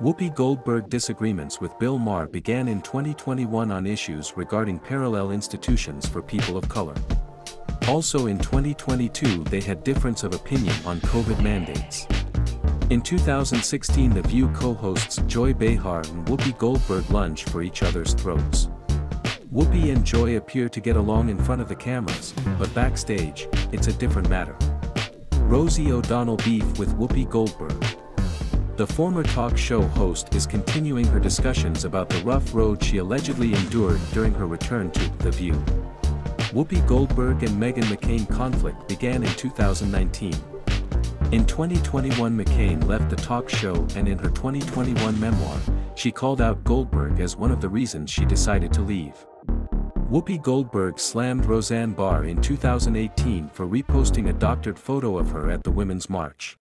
Whoopi Goldberg disagreements with Bill Maher began in 2021 on issues regarding parallel institutions for people of color. Also in 2022 they had difference of opinion on COVID mandates. In 2016 The View co-hosts Joy Behar and Whoopi Goldberg lunge for each other's throats. Whoopi and Joy appear to get along in front of the cameras, but backstage, it's a different matter. Rosie O'Donnell beef with Whoopi Goldberg. The former talk show host is continuing her discussions about the rough road she allegedly endured during her return to The View. Whoopi Goldberg and Meghan McCain conflict began in 2019. In 2021 McCain left the talk show and in her 2021 memoir, she called out Goldberg as one of the reasons she decided to leave. Whoopi Goldberg slammed Roseanne Barr in 2018 for reposting a doctored photo of her at the Women's March.